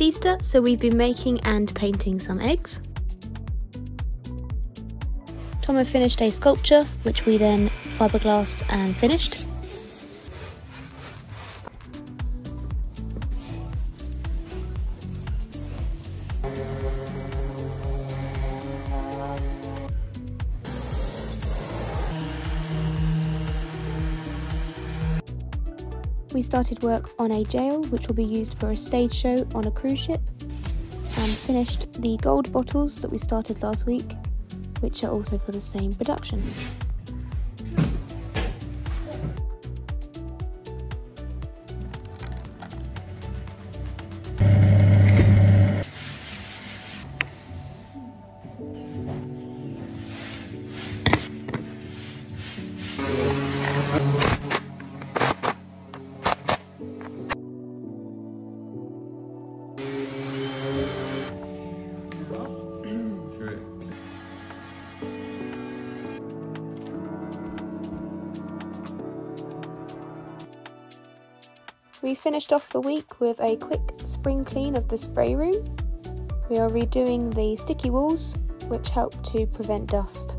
Easter, so we've been making and painting some eggs. Tom finished a sculpture, which we then fiberglassed and finished. We started work on a jail which will be used for a stage show on a cruise ship and finished the gold bottles that we started last week which are also for the same production. We finished off the week with a quick spring clean of the spray room. We are redoing the sticky walls, which help to prevent dust.